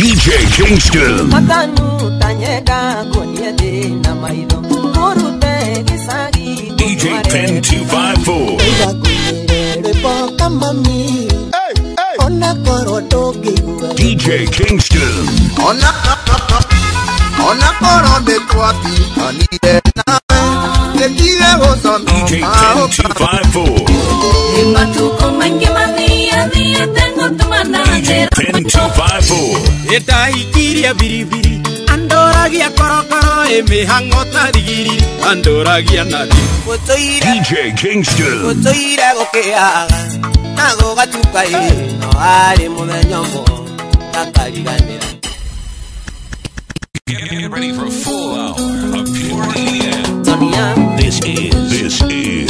DJ Kingston Matanu tanyega na maido Kurute kisagi DJ Pen 254 Iga Ona DJ Kingston Ona kwati DJ Pen 254 que tengo tu manadera. Nĩndahingĩirie biribiri andũragia korokoro ĩmĩhang'o ta thigiri andũragia nathi DJ Kingston gũtũire gũkĩaga na gũgatuka no warĩ mũthenya ũmwe ndakariganĩra Get ready for a full hour of pure EDM. This is, this is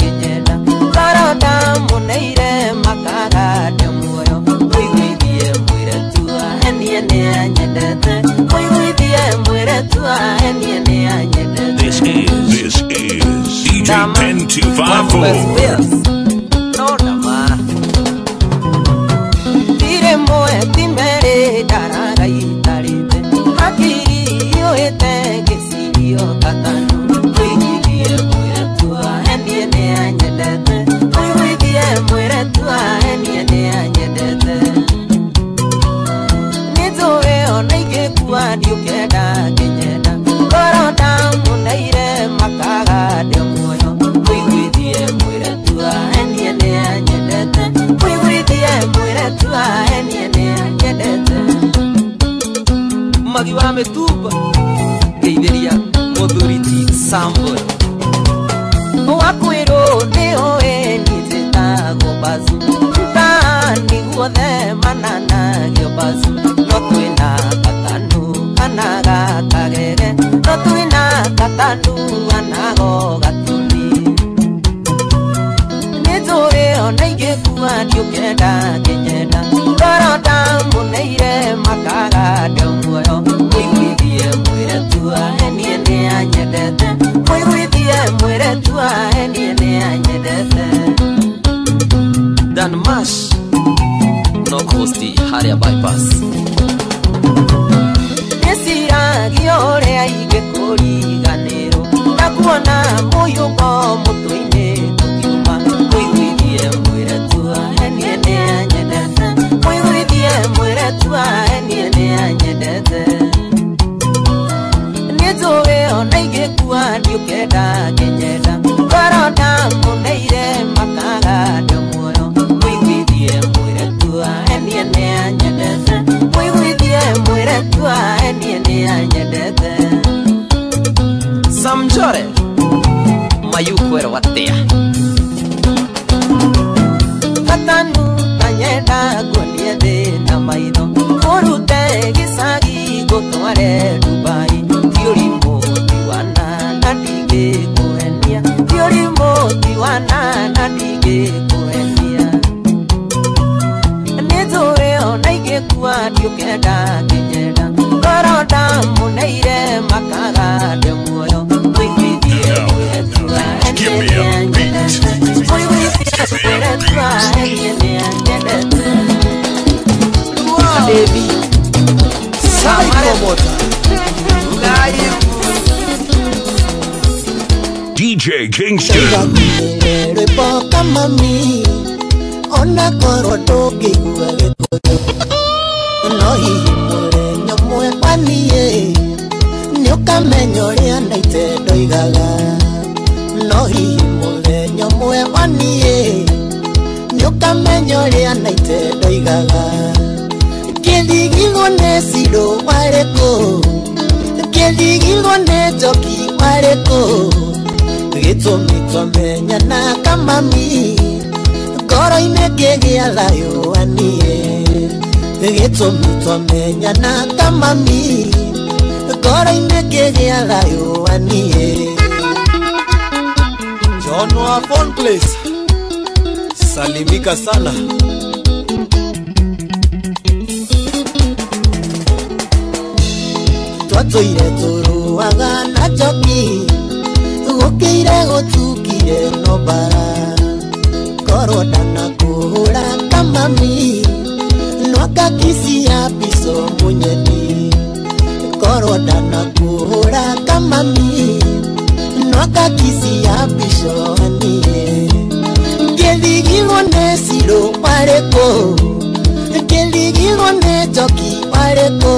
This is, this is DJ Ben254. sambolo wakuiro nio enizita kobazu na niguothe mananagio bazu notwina katanu kanaga kagege notwina katanu Mash no costi hali ya bypass eciragia uria ingikuriganirwo ndakuona muyugo mutwini tukiuma mwiguithie mwire tua enie ni anyendete mwiguithie mwire tua enie ni anyendete nĩnjũĩ ona ingĩkua ndiũkenda ngĩnyenda ngoro ndamũneire makaga mwirekwa niĩ nĩanyendete samjore mayukwero atia gatanu anyenda nguonie thĩ na maitho mũrute gĩcagi ngũtware dubai thiũri mũti wana na ndingĩkũhenia thiũri mũti wana na ndingĩkũhenia kuwa ndiukenda kinyenda koroda muneire makaga nde muoyo mwiguithie mwetua endeneanyendete mwiguithie mwetua endeneanyendete Baby, Samara Water, Live. DJ Kingston. Kama mi ona koro togi kuwe menya ũrĩa ndaite ndoigaga no hihi mũthenya ũmwe waniĩ nĩũkamenya ũrĩa ndaite ndoigaga kĩndigithũ nĩ cindo warĩ kũ kĩndigithũ nĩ njoki warĩ kũ gĩtũmi na kamami ngoro-inĩ kĩgĩa thayũ anie gĩtũmi na kamami kotokolo indege gĩaga yũanie john wa fonplas salimika sana twatũire tũrũaga na joki gũkĩire gũtukire nobara korwo ndana kũhũra ta mami nwakakici ya biso mũnyeni kolo dana kuhula kama mi noka kisi ya bishoni keli gilo ne silo pareko keli gilo ne toki pareko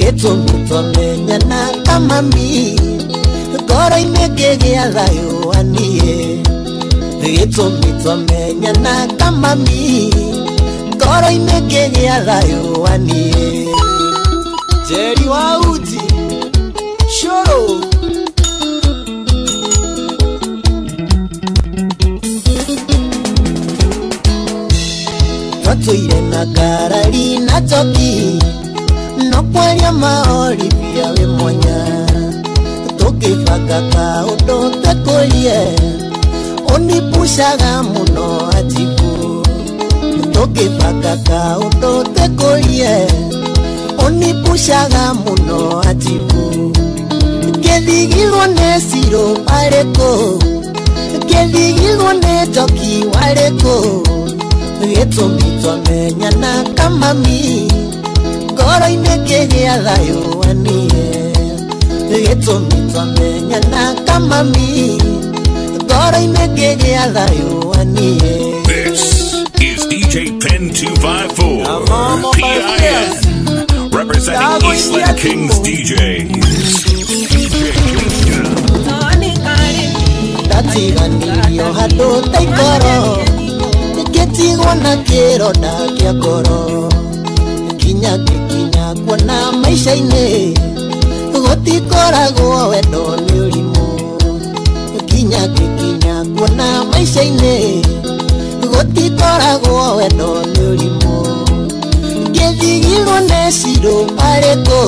geto muto menya na kama mi kolo imeke gea layo anie geto muto menya na kama mi kolo imeke gea layo anie jeri waudi shoro twatuire na gara lina toki nokwalia maolivia wemonya tukivaga kaundu tekulie onipushaga muno ativu tukivaga kaundu tekulie onipushaga muno atibu kethigirwo ne siro wareko kethigirwo ne njoki wareko gitumitwamenyana kamami ngoroine kigia thayo anie gitumitwamenyana kamami ngoroine kigia thayo anie This is DJ Pen 254 PIS representing Eastland Kings DJs. DJ kuona maica gutikoragwo wendo ni urimu kinya kikinya kuona maica gutikoragwo wendo ni urimu kedhigilo ne sido pareko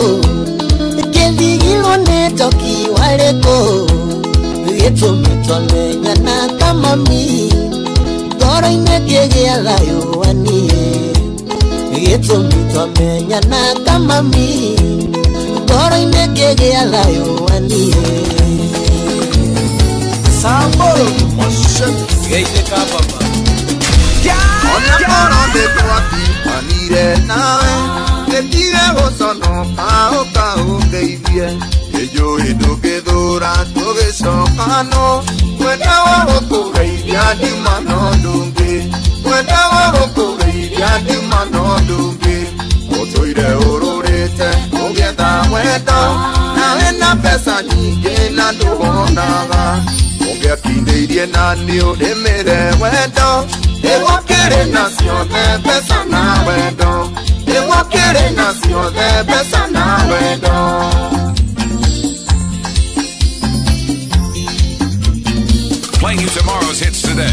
kedhigilo ne toki wareko yeto metone nyana kamami toroine kegialayo wanie yeto metone nyana kamami toroine kegialayo que que yo todo cuenta wosono kao kao geibie mano idogedhora togesokano wenewa tu mano donge wenewa wokogeibia nadie en la ororete ni wendo tu na que que na ndũhonaga me de de ũrĩmĩre de cualquier nación de pesa na wendo ewokere na si odebe sana wedo Playing you tomorrow's hits today.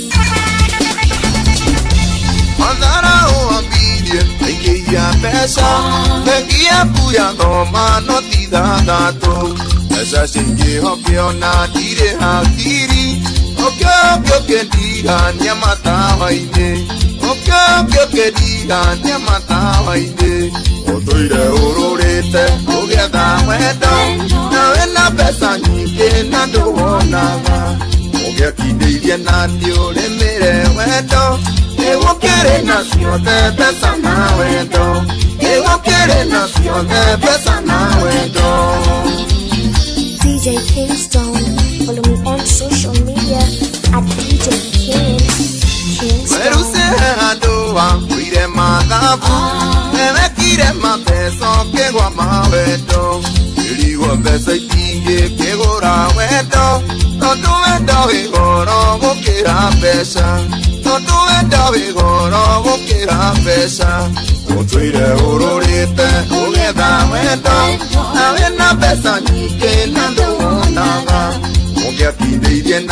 μέσα Φεύγει από ακόμα νότι δαδάτο Μέσα στην κεόπιο να τύρε χατήρι Όποιο όποιο και τύρα νιάματα βαϊνέ Όποιο όποιο και τύρα νιάματα βαϊνέ Ότο ήρε ορορέτε Όγια δαμέτο Να ένα πεσανί και να το γοναβά ungekindĩirie na ndiũrĩmĩre wendo nĩgũkĩrĩ na ciothe mbeca na wendo nĩgũkĩrĩ na ciothe mbeca na wendo DJ Kingstone, follow me on social media at DJ King. Weruse handũ wa kũire mathabu, nĩwekire matheco kĩgwa ma wendo. que no No pesa Eligo pesa. no kegora wendo no wenda wegoro gukira mbeca Tontu wenda wegoro de mbeca Ũtũire que que wendo Na wĩna porque aquí de ndũwonaga bien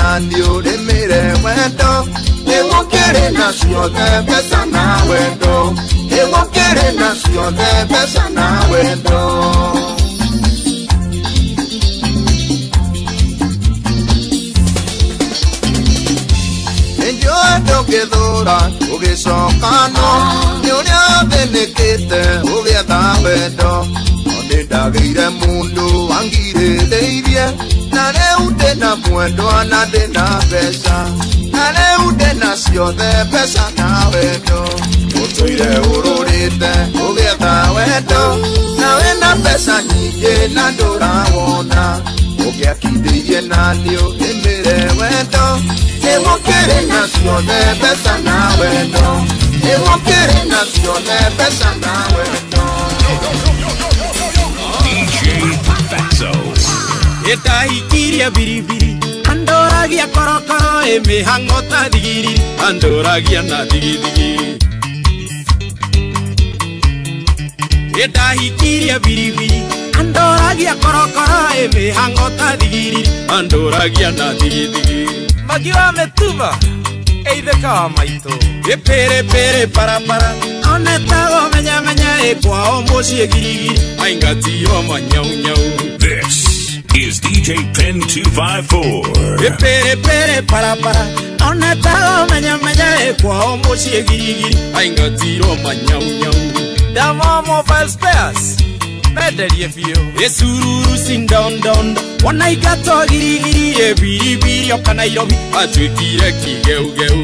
le de que wendo Nĩguo kĩrĩ nació ciothe pesa na que vos quieres pesa na vuelto. piedora, o sokano, nyonya benekete, uge tabedo. Onde dagire mundo, angire deidie, nare ute na muendo, anade na pesa Nare ute na siode, pesa na bedo. o urorite, ururite, tabedo, nawe na besa nyige, na dora wona. Uge akide ye na lio, quiere naciones besa na bueno Ego quiere naciones besa na bueno DJ Perfecto Eta ikiria biribiri Andoragia korokoro eme hangota digiri Andoragia na digidigi Eta ikiria biribiri Andoragia korokoro eme hangota digiri Andoragia na digidigi Andoragia na digidigi bagiwa metuba eitheka wa maito gipiripiri barabara onetago menyamenya ikwao mucie girigiri aingatio manyaunyau Is DJ Pen 254? Pere pere para para mendelie biũ gĩcururu cindondon wona ingato giriiri ĩbiribirio kana irobi atuĩkire kĩgeugeu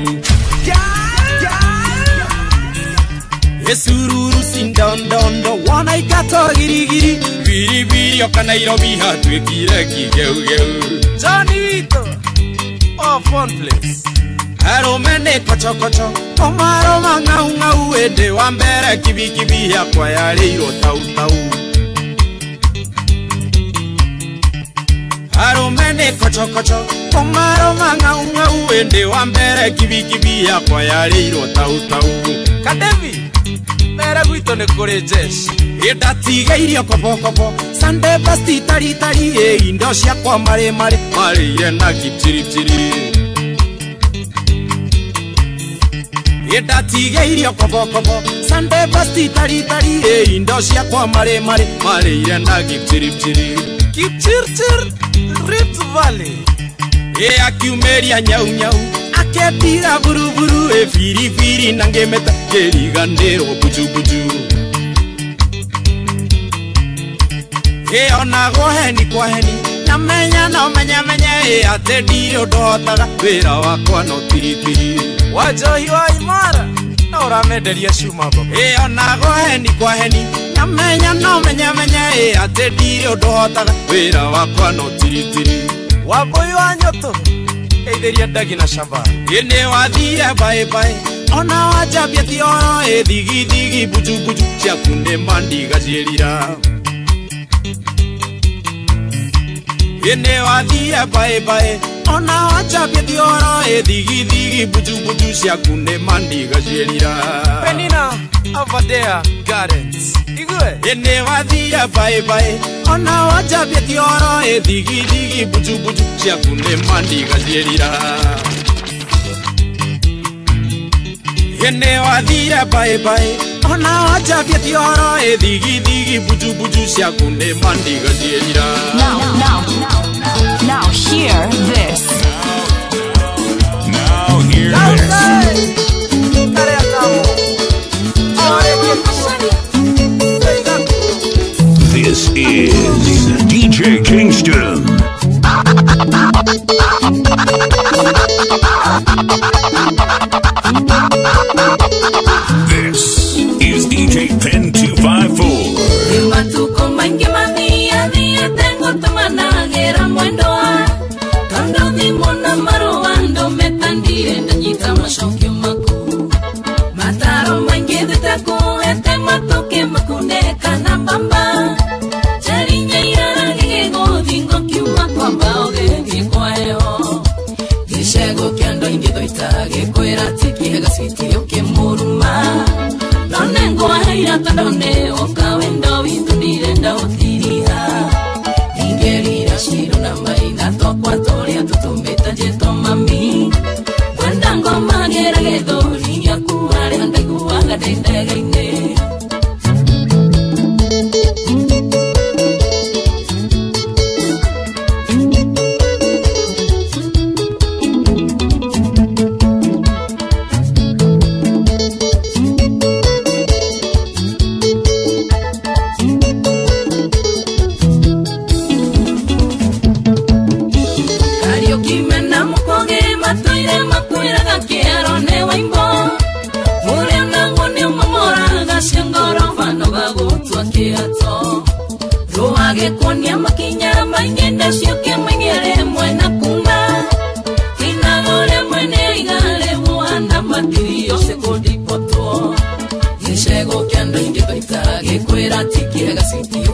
gĩcururu cindondondo wona ingato giriiri biribirio kana irobi atuĩkire kĩgeugeu arũme nĩ kocokoco tomarũma ng'aung'au ĩndĩ wa mbere kibikibi yakwa yarĩirũo tautau arume ni kochokocho kumaromanga umwe uwende wa mbere kibigibi yakwa yarĩirwo tautau kadevi mbere gwitũ nĩ kũrĩ jeci ĩndatigeirio kobokobo sandebasti taritari ĩ indo ciakwa marĩ marĩ marĩire na kibiribiri ĩndatigeirio kobokobo sandebasti taritari ĩ indo ciakwa marĩ marĩ marĩire na kibiribiri aqui Tchir-Tchir, Rift Valley. E aqui o Meria Nhau-Nhau. Aqui é Pira Buru-Buru. E Firi-Firi Nangemeta. Queri Gandeiro Buju-Buju. E o Nago Reni com a Reni. Na manhã, na manhã, manhã. E até dia o Dota. Vira o Aqua no Tiri-Tiri. O Ajo Rio Aymara. Na hora, a Mederia Chumaba. E o Nago Reni com a Reni menya no menya menya ä eh, atä ndirä å ndå hotaga wä ra wakwa no tiritiri wa mbå i wa nyåtå eitheria ndagi na camba ä nä wathire baä ona wanjambia ti oro ä eh, thigithigi mbujumbuju ciaku nä mandigaciä rira ä nä wathire baä ona wacabithi oro ithigithigi mbujumbuju ciaku nĩ mandigacierira ĩnĩ wathira baĩbaĩ ona wacabithi oro ithigithigi mbujumbuju ciaku nĩ mandigacierira ĩnĩ wathira baĩbaĩ ona wacabithi oro ithigithigi mbujumbuju ciaku nĩ mandigacierira no, no, no, no. agekuonia makinya maingi ndaciuke maigere mwena kuma inagore mwene igare mwana matuio sekundipotwo gicego kia andu ingi gikwira tikie gaciti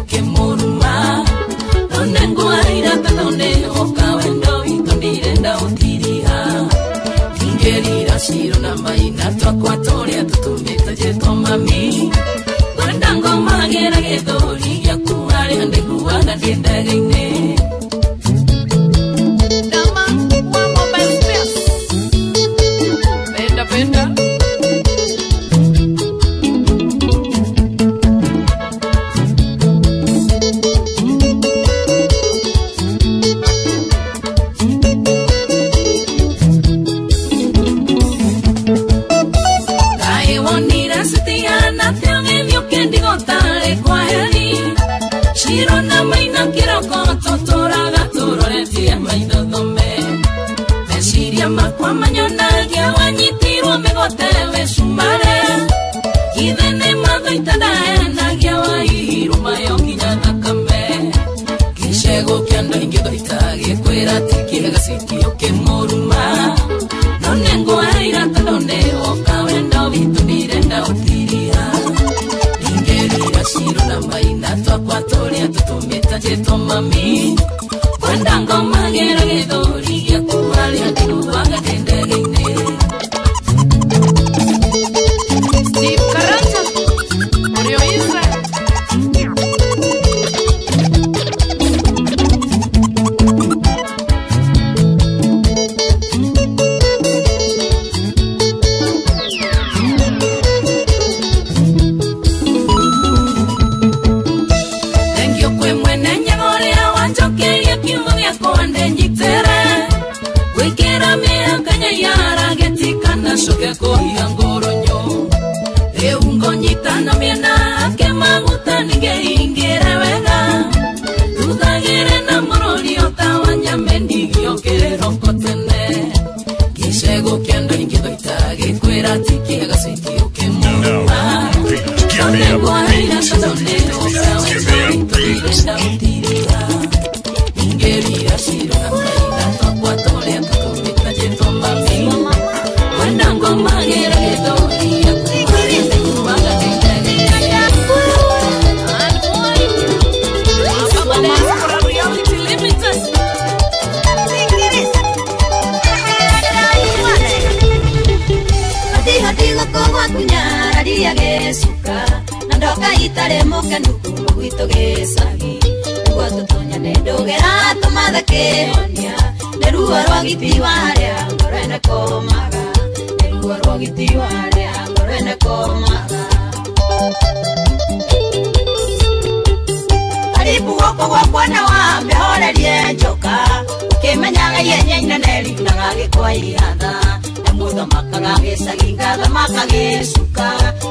guthamakaga gecaginga thamaka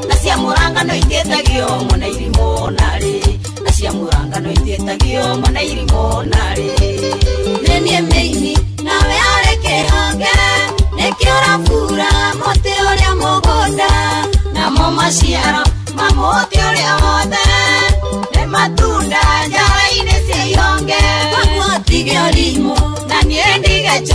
na cia muranga no itietagio mona irimo narĩ na cia muranga no itietagio mona irimo narĩ nĩniĩ mĩini nawe arĩ kĩhange nĩkĩo ũrabura mũtĩ ũrĩa mũgũnda namo maciaro ma mũtĩ ũrĩa wothe nĩ matunda njara-inĩ cia ihonge wakuotige na niĩ ndige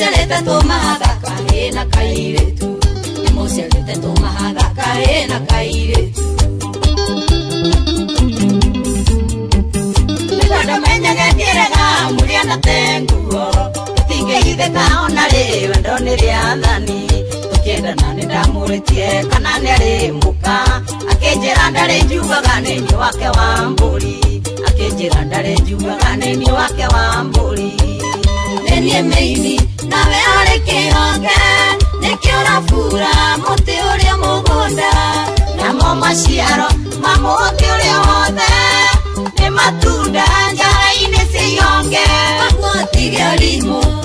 mosyaleta tomaha thaka eh, na kairä nä mosyalete tomaha thaka ä eh, na kairä nä te nguo tå tingä ithä ka ona rä wendo nä rä athani tå kä nä ndamå rä tie kana nä arä må ka akä njä ra ndarä njugaga nä niå wake wa mbå ri akä njä ra ndarä njugaga nä niå wake wa mbå ri niä mä ini nawe arä kä honge nä kä å rabura må tä å rä a må gånda namo maciaro ma må tä å rä a wothe nä matunda njara-inä cia ihonge maguo tige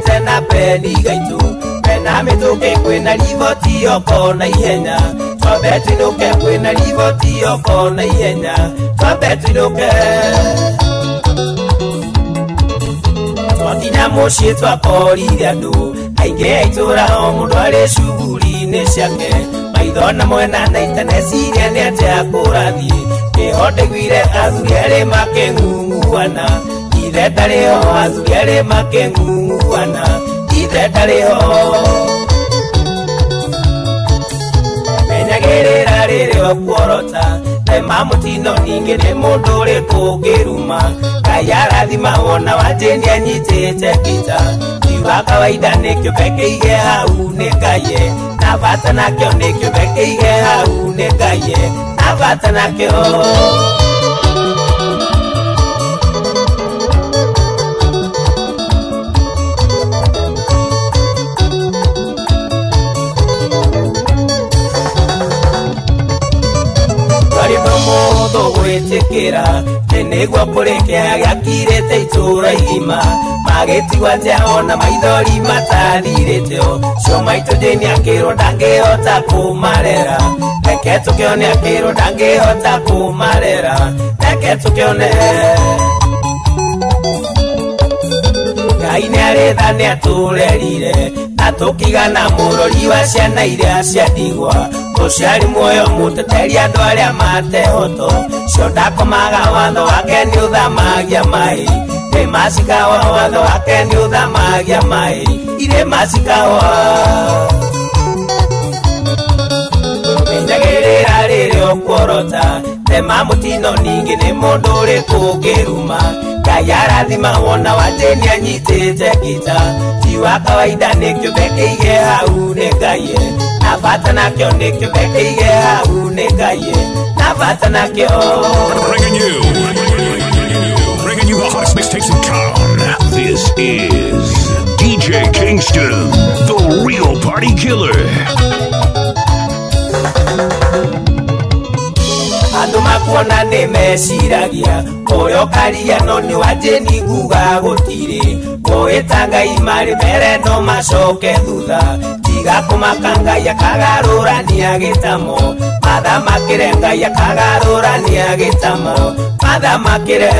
ndendete na beni gaitu mena mituki kwina livoti oko na ihenya twambetinuke kwina livoti oko na ihenya twambetinuke twatinya muci twakorire andu aingi aitura o mundu ari cuguri-ini ciake maitho na mwena naitaneciria ni ate akurathi iho ndaiguire athuri ari makingunguana ithe tarioathuri ari makingungu kuana ithe ndarĩho menyagĩrĩra rĩrĩo kuorota nema mũtino ningĩ nĩ mũndũ ũrĩ kũngĩruma ngai arathima wona wanjĩni anyitĩte pita iuga kawaida nĩ kĩũmbe kĩige hau nĩ ngaiye na bata nakĩo nĩ kĩũmbe kĩige hau nĩ ngaiye na bata nakĩo mũhũthũ gwĩtĩkĩra nĩ nĩguo kũrĩkĩra gĩakirĩte itũũra igima magĩtigwa njao na maithori matathirĩte o cio maitũ jĩini akĩrwo ndangĩhota kũmarera reke tũkĩone akĩrwo ndangĩhota kũmarera reke tũkĩone ngai nĩ arĩtha nĩ atũrerire na tũkĩgana mũrori wa ciana iria ciandigwa ũciari muoyo mũteteri andũ arĩa matehoto ciondakomaga watho wake nĩ ũthamagia maĩ nĩ macikawa watho wake nĩ ũthamagia maĩ irĩ macikawa menyagĩrĩra rĩrĩ okuorota tema mũtino ningĩ nĩ mũndũ ũrĩ kũngĩruma Kayara zima wateni anyitete kita kawaida nekyo peke ye haune gaye nekyo peke ye haune gaye Bringing you Bringing you the hottest mixtapes in town This is DJ Kingston The real party killer kuona nä meciragia å rä a å karia no nä wanjä niguga gå tirä gå ä ta ngai marä mere no macoke thutha tigakå maka ngai akagarå rania gä tamo mathamakä re ngai akagarå rania gä tamo mathamakä re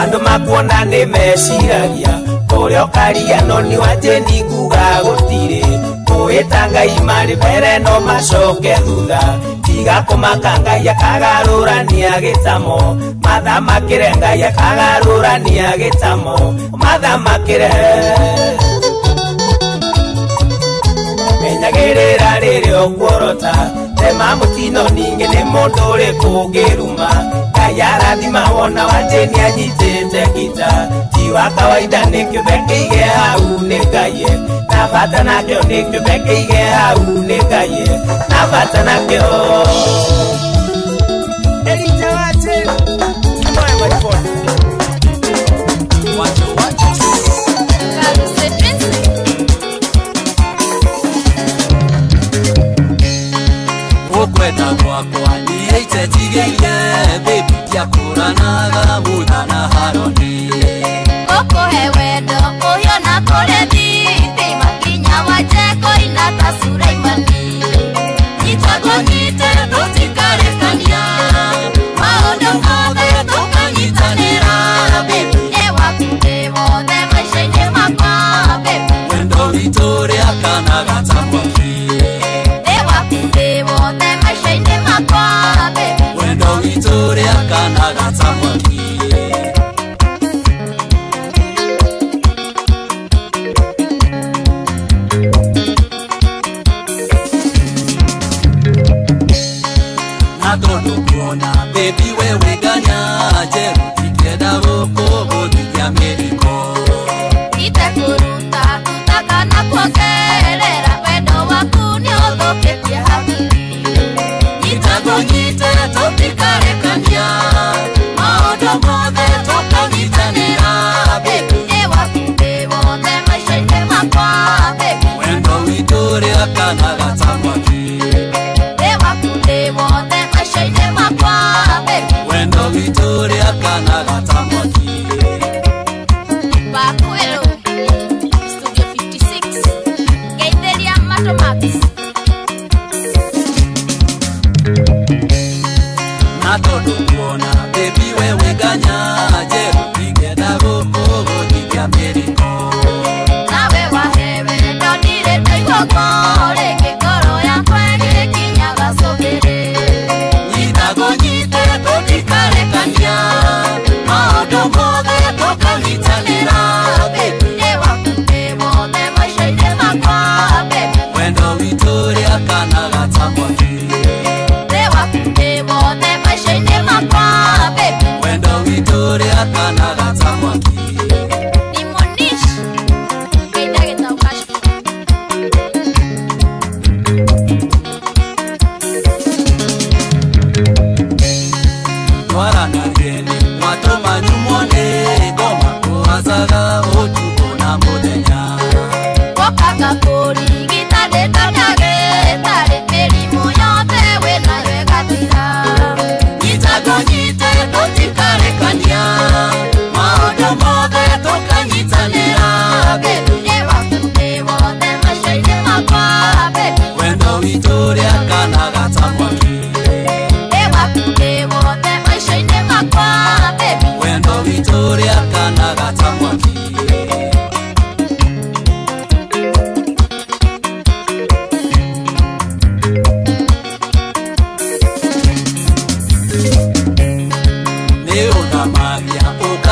andå makuona nä meciragia å rä a å karia no nä wanjä nigu gagutire kwĩta ngai marĩ mbere no macoke thutha tiga kũmaka ngai akagarũrania gĩtamo matha makĩre ngai akagarũrania gĩtamo matha makĩre menyagĩrĩra rĩrĩ ũkuorota tema mũtino ningĩ nĩ mũndũ ũrĩ kũngĩruma yaradimawona wajeni ajitetekita tiwakawaida nikyubekeige aunekaye navatanakyo nikyubekeige aunekaye navatanakyo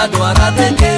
I Adeque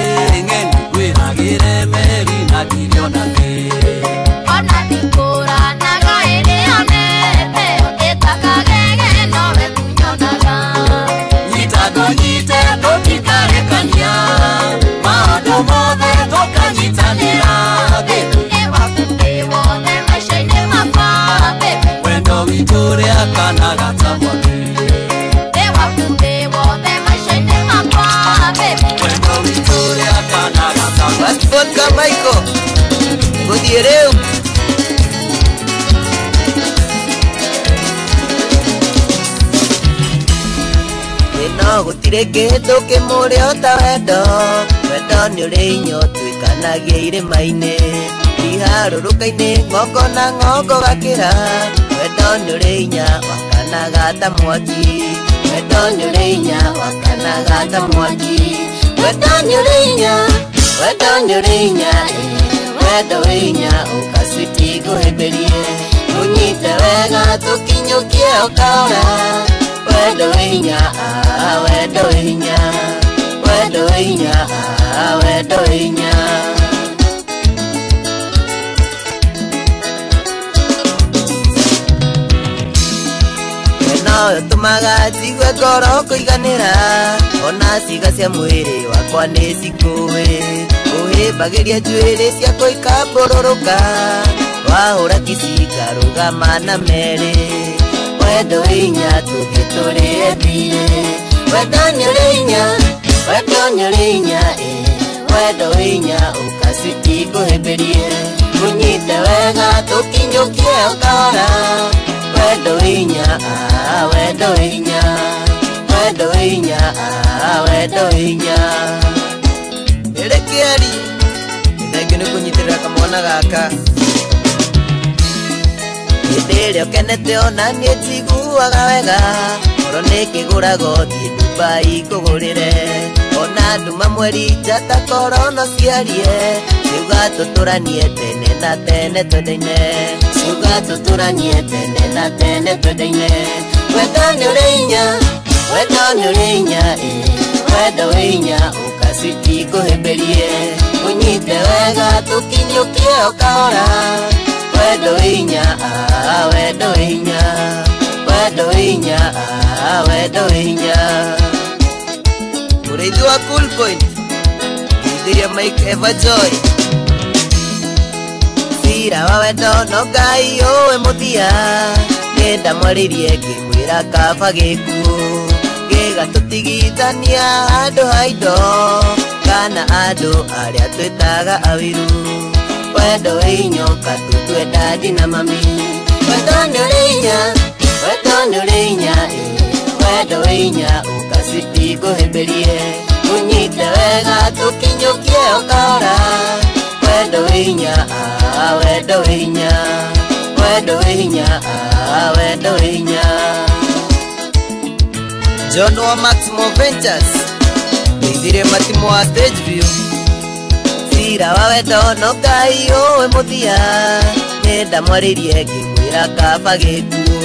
tå kä må rä Ndũkĩ ta wendo Wendo nä nĩ ũrĩ inyo twĩkanagia irĩma-inĩ Iharũrũka-inĩ ng'ongo na ng'ongo gakä ra Wendo nĩ rä inya wakanaga ta mwaki Wendo nä å rä inya wakanaga ta mwaki Wendo nĩ rä inya Wendo nä å rä inya eh. Wendo wĩ inya å ngå hä mbä rie å nyite wega tå kinyå tũkinyũkie kaora wedo inya wedo inya wedo inya wedo inya nawe tũmaga njigue ngoro kũiganĩra ona ciga cia mwĩrĩ wakwa nĩ cikũĩ ũhĩmbagĩria njuĩrĩ ciakwa ikambũrũrũka wahũra kici ngarũgama na merĩ wedoinya tukitulilebie wedonyelinya wedonyelinya e wedoinya ukasi tikuhebelie munyite wega tukinyukie ukara wedoinya aa wedoinya wedoinya aa wedoinya ilikiali ndengi nikunyitilila kamwana gaka hĩndĩ ĩrĩa ũkenete ona niĩ njiguaga wega ngoro nĩ kĩgũraga ũthiĩ dubai ngũgũrĩre ona nduma mweri njata korono ciarie ciuga tũtũranie tene na tene twendeine ciuga tũtũranie tene na tene twendeine wendo nĩ ũrĩ inya wendo nĩ ũrĩ inya wendo wĩ inya ũkaciti ngũhĩmbĩrie ũnyite wega tũkinyũkie o kahora Ah, ah, wedo inya wedo inya wedo inya wedo inya urithi wa cool point ithiria mike eva joy cira wa wendo no ngai ũĩ mũthia nĩ ndamwaririe ngĩmwĩra kaba gĩkuũ gĩgatũtigithania andũ ha indo kana andũ arĩa twĩtaga awiru wendo inyo katutwe dadi na mami wendo nilinya wendo nilinya wendo inya ukasiti kuhimbirie unyite wega tukinyukie ukora wendo inya ah, wendo inya wendo inya ah, wendo inya John wa Maximo Ventures nithire matimo wa stage view mũbira wa wendo no ngai ũĩ mũthia nĩ ndamwarĩrie ngĩmwĩra kaba gĩkuũ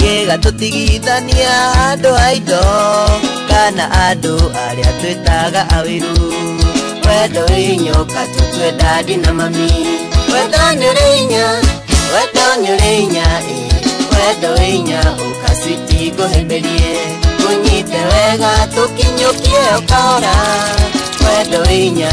gĩgatũtigithania andũ a indo kana andũ arĩa twĩtaga awĩru wendo inyoka tũtwenda ndina mami wendo nĩũrĩinya wendo nĩũrĩinya wendo inya ũkaciti ngũhĩmbĩrie kũnyite wega tũkinyũkie ũkora wendo inya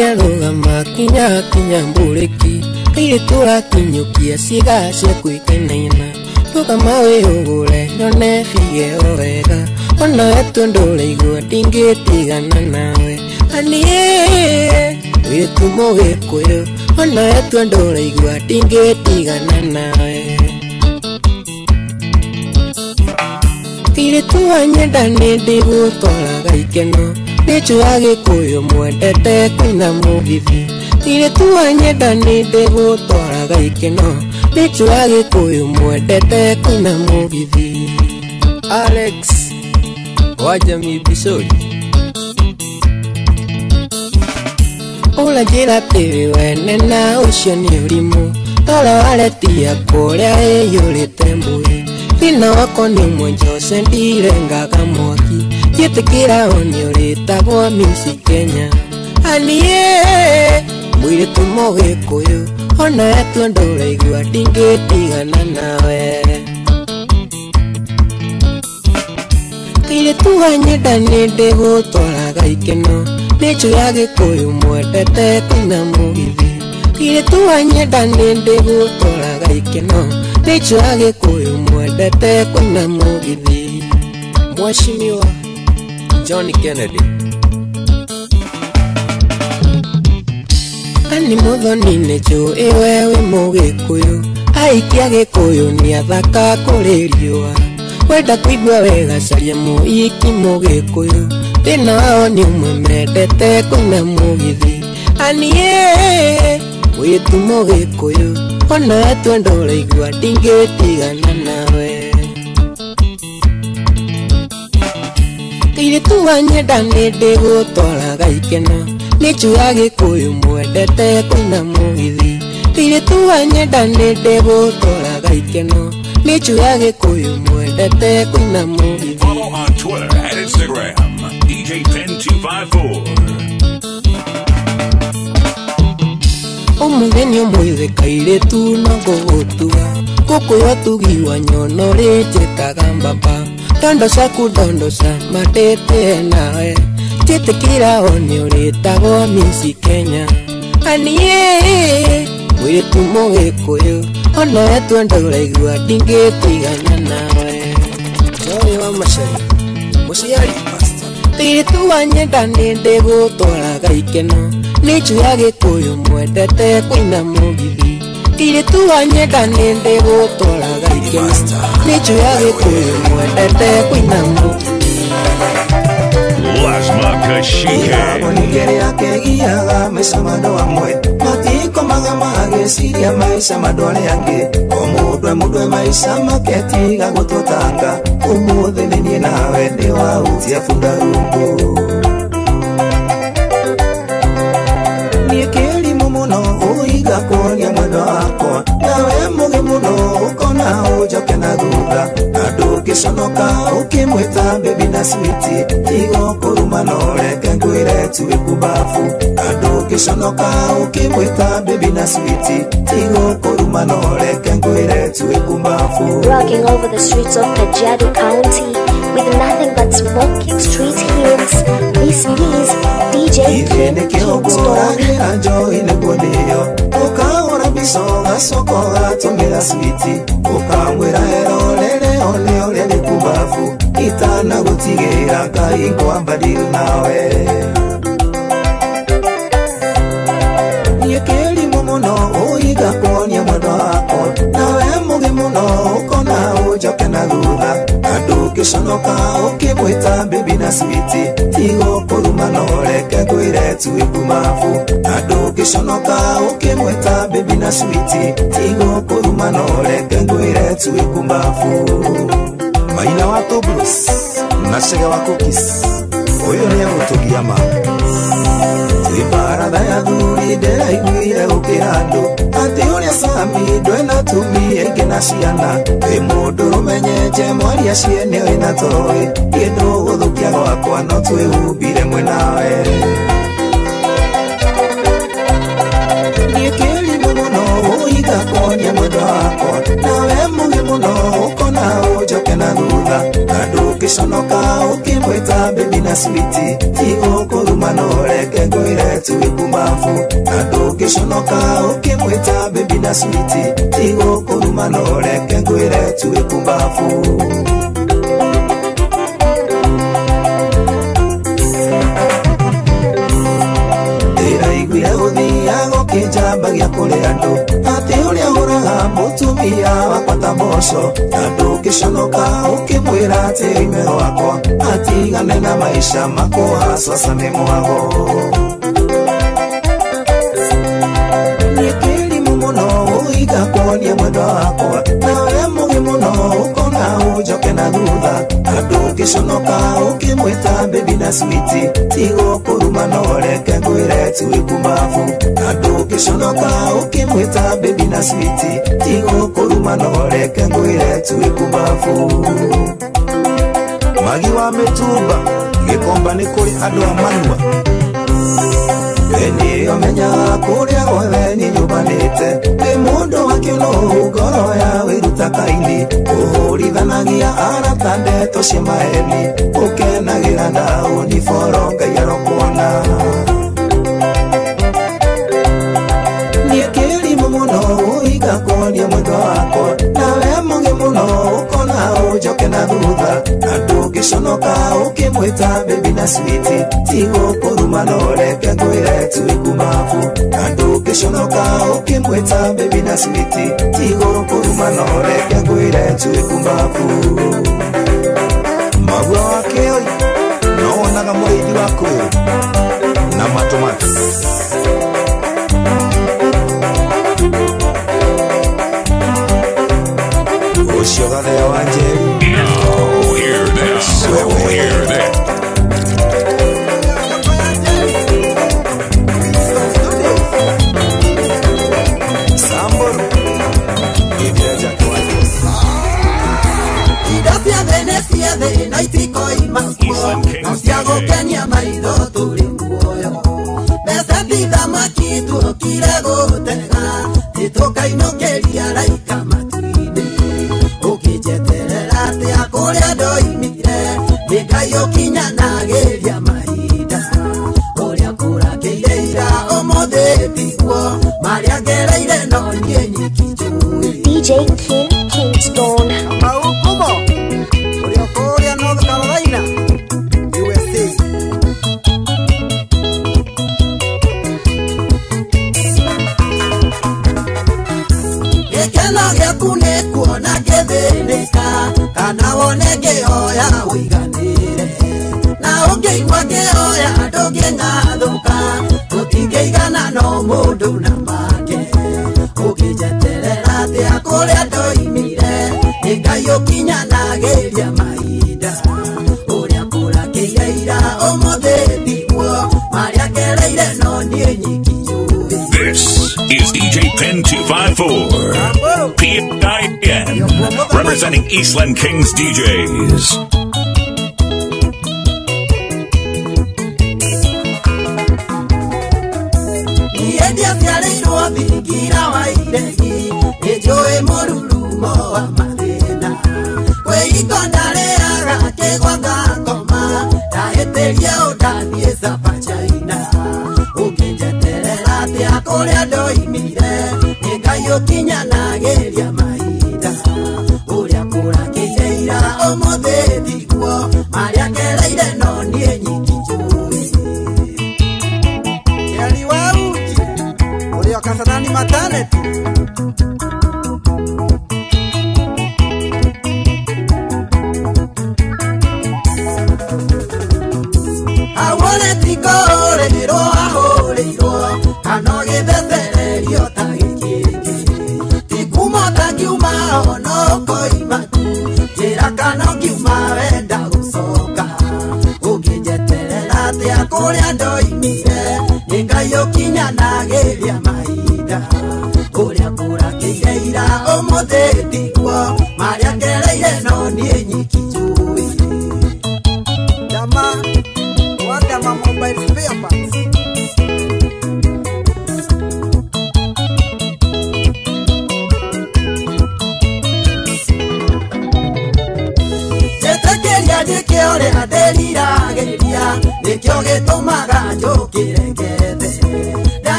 ciarũgama kinya kinya mbũrĩki kairĩ tũrakinyũkia ciĩga cia kwĩkenaina rũgama wĩhũgũre nyone o wega onawe tũndũraigua ndingĩtigana nawe anie wĩtu mũgĩkũyũ onawe tũndũraigua ndingĩtigana nawe kairĩtu wanyenda nĩ ndĩgũtwaraga ikeno Nicho age kuyo mwendete kuina mugithi Nire tu anyenda ninde gutwaraga ikeno Nicho age kuyo mwendete kuina mugithi Alex Wajami Bisori Ula njira tivi wene na ucio ni urimu Toro waretia kuria iyurite mbui Thina wako ni mwenjo sendire ngaga mwaki njĩtĩkĩra one ũrĩtagwo misi kenya anie mũirĩtu mũgĩkũyũ ona etua ndũraigua ndingĩtigana nawe kairĩtu wanyenda nĩ ndĩgũtwaraga ikeno nĩ njũ ya gĩkũyũ mwendete kũina mũgithi kairĩtu wanyenda nĩ ndĩgũtwaraga ikeno nĩ ya gĩkũyũ mwendete kũina mũgithi mwacimiwa Johnny Kennedy. Ani mũtho nine njũĩ we wĩ mũgĩkũyũ aikia gĩkũyũ ni athaka kũrĩ riũa wenda kũigua wega caria mũiki mũgĩkũyũ thĩna wao nĩ ũmwe mendete kũina mũgithi aniĩ mũirĩtu kuyo ona igwa ũraigua ndingĩtigana nawe kairitu wa nyenda nĩ ndĩgũtwaraga ikeno nĩ njũa gĩkũyũ mwendete kwĩna mũgithi irĩtu wa nyenda nĩ ndĩgũtwaraga ikeno nĩ njũa gĩkũyũ mwendete kwĩna mũgithi Follow on Twitter kairĩtu no ngũgũtua ngũkwĩra tugi wa nyono rĩnjĩtaga mbamba Tando shakudondo sa matete nawe eh. Tete kila oni ureta wo misi Kenya Anie Mwire tumoe koyo eh. Ono yetu endagura igua dinge tigana nawe eh. Jori wa mashari Musiari pasta Tiritu wanyenda nende tola gaikeno Nichu ya gikuyu mwendete kwina mugithi gũtirĩ tu wanyenda nĩ ndĩ gũtwaraga ikeno nĩ njũya gĩkũyũ mwendete kũina mũnigĩrĩ akegiaga maica mandũ amwe matikomaga magĩciria maica mandũ arĩa angĩ o mũndwe mũndwe maica maketiga gũtũtanga ũmũthĩ nĩ nawe ndĩ wa utia fundarungu jokia na thutha na ndũngĩconoka ũkĩmwĩta mbebi na switi igokũruma na ũreke ngwĩre tuĩkumbabu na ndũngĩconoka ũkĩmwĩta mbebi na switi igokũruma na ũreke ngwĩre tuĩkumbabu ithĩ nĩ kĩũngũ ragĩra njoĩ nĩguo ndĩyo biso nga soko atongela switi kokangwela elo lele oleolele kubafu itana kutigeyaka ingoambadil nawe eh. gishonoka ukigwita bibi na smiti tigo kũrumana ũreke ngwĩre tu ibumavu andũ gishonoka ukigwita bibi na smiti tigo kũrumana ũreke ngwĩre tu ibumavu maina wa toblus na cege wa kokis ũyũ nĩ egũtũgiama ti baratha yathuri ndĩraiguire gũkĩra andũ atĩ ũrĩa sami ndwena tumia ingĩ na ciana wĩ mũndũ rũmenyenje mwaria ciene wĩna toĩ kĩndũ gũthũkia gwakwa no twĩhumbire mwĩnawe niĩ kĩrimũ mũno ũhinga kuonia mwendwa wakwa nawe mũgĩ mũno kuluka kadukisonoka ukimbwita bebi na switi ikokulumana oleke ngwile tuwikumafu kadukisonoka ukimbwita bebi na switi ikokulumana oleke ngwile tuwikumafu ira igwile uthi agokinja mbagia kuli andu ati mutumia wakwata mboco nandukicoloka ukimwira ati rimero wako atigane na maica makuwasasa nĩ mwago nĩkĩrimu mũno uhingakuonia mwendwa wakwa soki sonoka okimweta bebi na smiti tigo koluma no oleke ngwire tiwi kumavu adoki sonoka okimweta bebi na smiti tigo koluma no oleke ngwire tiwi kumavu magi wa metuba gekombani kuli adoa manua Eni omenya kuria gwothe ni nyumbanite ndi mundu wa kiunu ngoro ya wiruta kaini arata ndeto cia maeni ukenagira na boro ngai arokuona kishonoka uke mweta bebi na switi tingo porumano leke ngwile tuikumafu kandu kishonoka uke mweta bebi na switi tingo porumano leke ngwile tuikumafu magua wake oi nowonaga muriithi wako na matomati Eastland Kings DJs.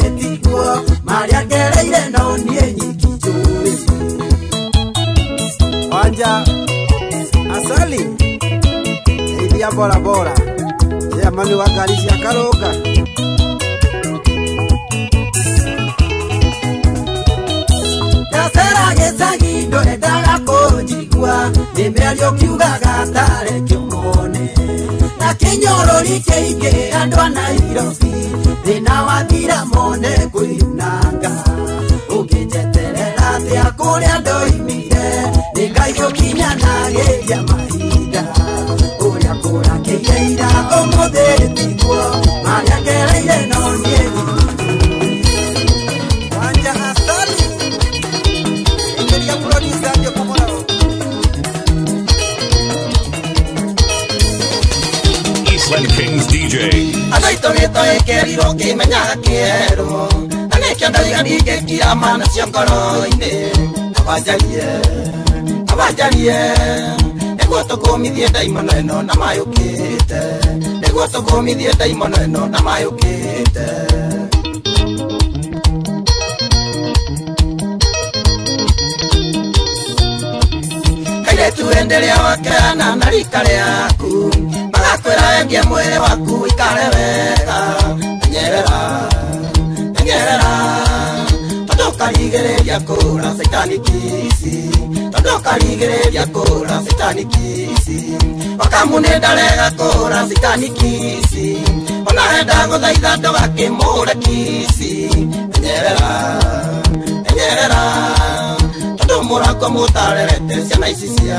tigwo maria ngereire no nie nyiki juri anja asali ithia borabora amani wa ngari cia karunga ndacera gĩcagi ndoendaga kũnjigua nĩ mĩario kiugaga tarekĩmone ya kinyoro rĩkĩingĩ andũ a nairobi thĩna wathira mone kwĩyunanga ũngĩnjeterera atĩa kũrĩa ndoimire nĩ ngai ũkinya na gĩria mahinda kũrĩa kũrakĩire ira ũmũthĩ keri oki menya kieru na nikio ndaiga ndingĩkira mana cio ngoro-inĩ awanjarie awanjarie nĩguo tũkũmithie ndaimono ĩno na mayũkĩte nĩguo tũkũmithie ndaimono ĩno na mayũkĩte kairĩtu endelea wakana na rika rĩaku Eta asko erabendien muire baku ikarren behar Enyere lan, enyere lan Tato karigere diakora zaitanik izi Tato karigere diakora zaitanik izi Bakamunetare diakora zaitanik izi Onda jendango zaidatu baki murek izi Enyere lan, enyere lan murako mota ere tensia naizizia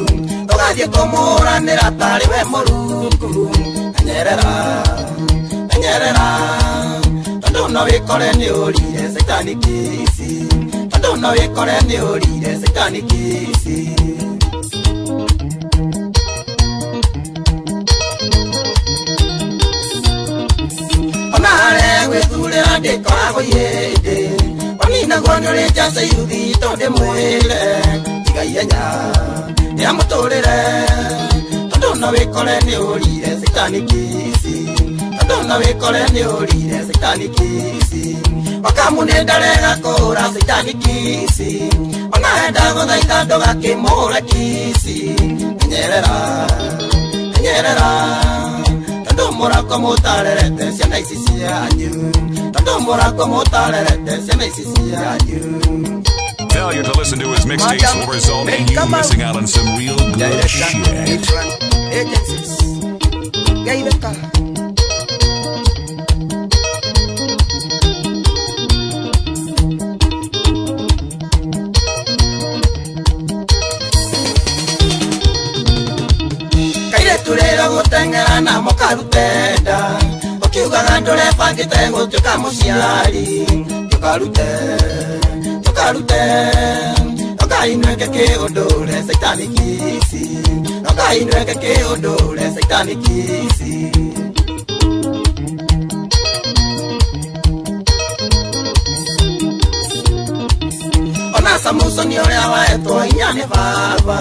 nathiĩ kũmũranĩra tarĩ we mũrungu menyerera menyerera tondũ no wĩkore nĩ ũrire caitani kici tondũ no wĩkore nĩ ũrire caitani kici onare gwĩthurĩra ndĩkoragwo ihĩndĩ oninaguo nĩ ũrĩ njaca iruthi tondĩ mwĩre ngaienya niamutorire tondu na wikore ni urire sitanikisi tondu na wikore ni urire sitanikisi wakamu ni ndarega kura sitanikisi ona henda guthaitha ndugakimure kisi enyerera enyerera tondu murako mutarerete ciana ici cianyu tondu murako mutarerete ciana ici cianyu Failure to listen to his mixtapes will result in you missing out on some real good shit. gutengera na karute okainwekeke ondore saitani kisi okainwekeke ondore saitani kisi onasamuso ni ore awaetwo inyane vava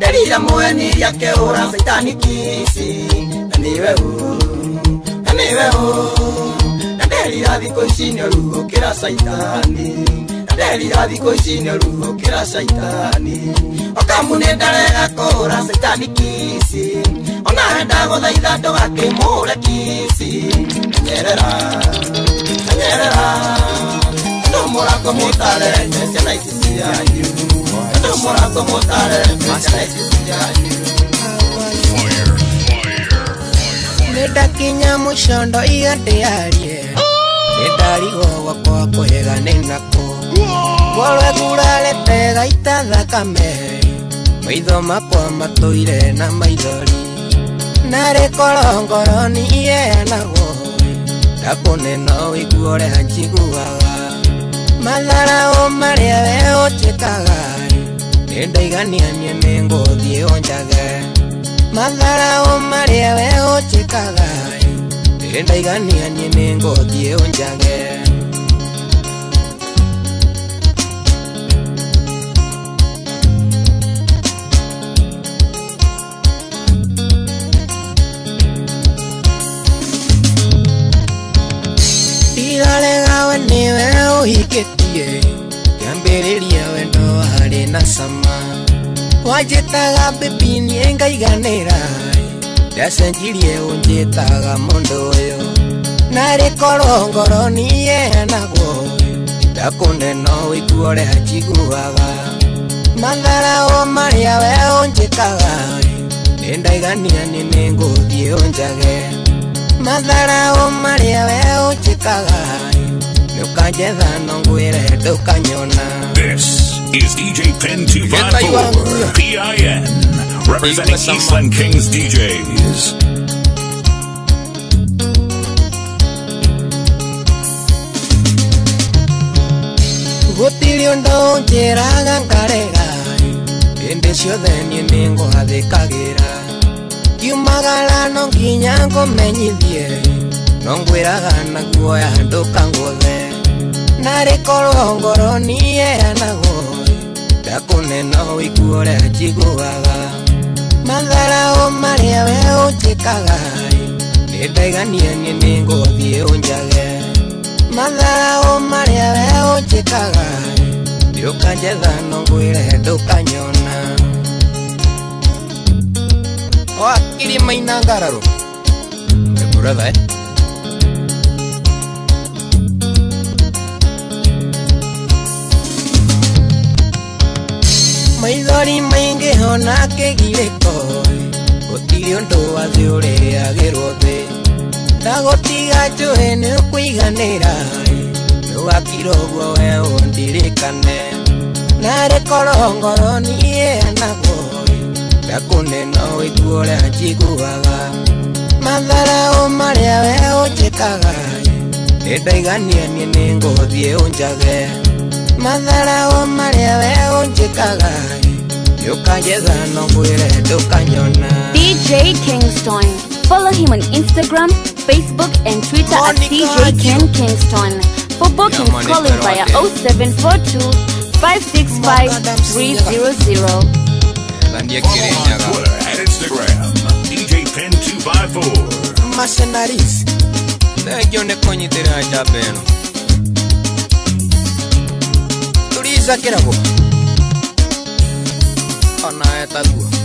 derira mweni riake ora saitani kisi aniwe u aniwe u na derira thiko ici ni oruhukira saitani nderiradiko icine ruhokera caitani okamune ndara yakora saitani kisi onahenda gothaitha ndogakimure kisi nyerera nyerera nomurako mutare ciana ici cianyu nomurako mutare ciana ici cianyu ndakinya mucondo iyo ndiarie nindarigo gwakwa kwega nenak pega ita Gũragũrare mbega itathaka merĩ Maitho makwa matũire na maithori Narĩ koro na iheanagwo Ndakũne no wĩiguore njiguaga Matharaũ marĩa we ũnjĩkaga Nĩndaigania niĩ nĩngũthiĩ ũnjage Matharaũ marĩa we ũnjĩkaga Nĩndaigania niĩ nĩngũthiĩ ũnjage ohiketie Kambereria wendo hare na sama Wajeta ga pepini enga iganera Ya sentirie ga mondo yo Nare korongoro ni e anago Ya kone no iku ore hachi guaga Mangara o we nengo die onjage Mangara o maria we onjeta This is DJ Pin 254, PIN, representing Eastland Kings DJs. gutiriundo njiraga ngarega hĩndĩ ciothe niĩ nĩ ngwathĩkagĩra kiumagara no nginya ngũmenyithie no ngwĩraga na guoya ndũkangũthe narikorwo ngoro nieranagwo ndakunena wiku ũrĩa njiguaga matharaũ marĩa we ũnjĩkaga nĩndaigania niĩ nĩngũthiĩ ũnjage matharaũ marĩa we ũnjĩkaga nĩũkanjetha no ngwĩre ndũkanyona wakiri mainangararũ nĩmũrethae eh? maithori maingĩ hona kĩgirĩko gũtirĩ ũndũ athe ũrĩagĩrwo thĩ ndagũtiga njũhĩ nĩ ũkũiganĩra ndũgakira ũguo we ũndirikane na korwo ngoro niĩanagwo ndakũnena wĩkua ũrĩa njiguaga matharaũ marĩa we ũnjĩkaga ĩndaigania niĩ nĩ ngũthiĩ ũnjage madhalawo malya veo njikagale yukanjezano bwile tukanyona DJ Kingston Follow him on Instagram, Facebook and Twitter at DJ Ken Kingston. For bookings, call him via 0742 565 300. Bandia Kirinyaga. Twitter and Instagram, DJ Pen 254. Mashinarisi. Negyone konyitira ajabeno. sakera bo ona eta dua